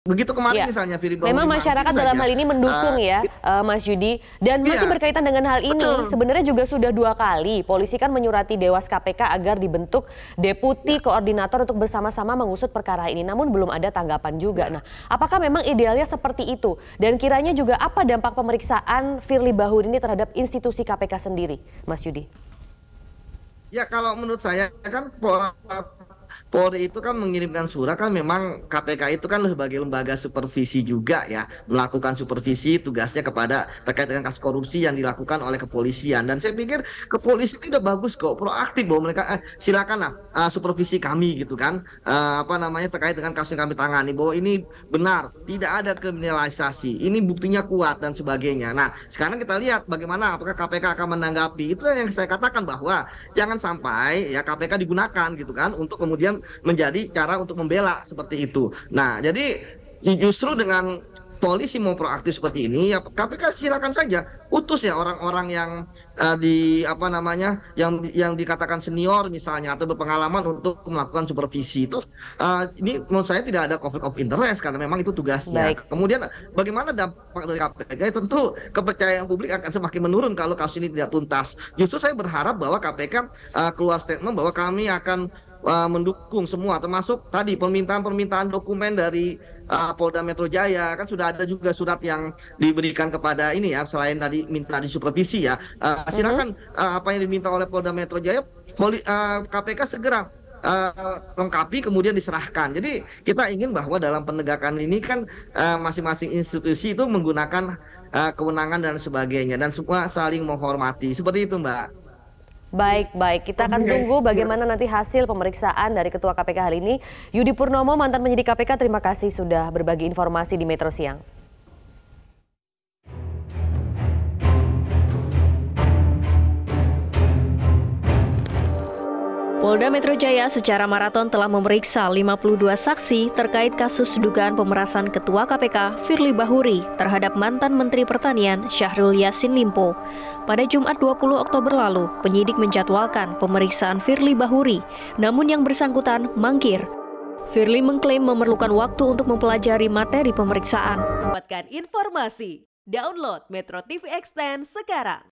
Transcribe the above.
Begitu kemarin Ya. misalnya Firly Bahuri Memang masyarakat dalam saja. hal ini mendukung Eh, ya, eh, Mas Yudi. Dan masih Iya. berkaitan dengan hal ini, Betul. sebenarnya juga sudah dua kali polisi kan menyurati Dewas KPK agar dibentuk deputi Ya. koordinator untuk bersama-sama mengusut perkara ini. Namun belum ada tanggapan juga. Ya. Nah, apakah memang idealnya seperti itu? Dan kiranya juga apa dampak pemeriksaan Firly Bahuri ini terhadap institusi KPK sendiri, Mas Yudi? Ya kalau menurut saya kan Polri itu kan mengirimkan surat kan memang KPK itu kan sebagai lembaga supervisi juga ya melakukan supervisi tugasnya kepada terkait dengan kasus korupsi yang dilakukan oleh kepolisian. Dan saya pikir kepolisian itu udah bagus kok proaktif bahwa mereka eh, silakan lah eh, supervisi kami gitu kan. Eh, apa namanya terkait dengan kasus yang kami tangani bahwa ini benar tidak ada kriminalisasi ini buktinya kuat dan sebagainya. Nah sekarang kita lihat bagaimana apakah KPK akan menanggapi? Itu yang saya katakan bahwa jangan sampai ya KPK digunakan gitu kan untuk kemudian menjadi cara untuk membela seperti itu. Nah, jadi justru dengan polisi mau proaktif seperti ini ya KPK silakan saja utus ya orang-orang yang eh, di apa namanya yang yang dikatakan senior misalnya atau berpengalaman untuk melakukan supervisi itu eh, ini menurut saya tidak ada conflict of interest karena memang itu tugasnya. Baik. Kemudian bagaimana dampak dari KPK? Tentu kepercayaan publik akan semakin menurun kalau kasus ini tidak tuntas. Justru saya berharap bahwa KPK uh, keluar statement bahwa kami akan uh, mendukung semua termasuk tadi permintaan-permintaan dokumen dari uh, Polda Metro Jaya kan sudah ada juga surat yang diberikan kepada ini ya selain tadi minta disupervisi ya Uh, silakan uh, apa yang diminta oleh Polda Metro Jaya poli, uh, KPK segera uh, lengkapi kemudian diserahkan. Jadi kita ingin bahwa dalam penegakan ini kan uh, masing-masing institusi itu menggunakan uh, kewenangan dan sebagainya dan semua saling menghormati. Seperti itu, Mbak. Baik, baik. Kita akan tunggu bagaimana nanti hasil pemeriksaan dari Ketua KPK hari ini. Yudi Purnomo, mantan penyidik KPK, terima kasih sudah berbagi informasi di Metro Siang. Polda Metro Jaya secara maraton telah memeriksa 52 saksi terkait kasus dugaan pemerasan Ketua KPK Firly Bahuri terhadap mantan Menteri Pertanian Syahrul Yassin Limpo. Pada Jumat 20 Oktober lalu, penyidik menjadwalkan pemeriksaan Firly Bahuri, namun yang bersangkutan mangkir. Firly mengklaim memerlukan waktu untuk mempelajari materi pemeriksaan. Dapatkan informasi. Download Metro TV Extend sekarang.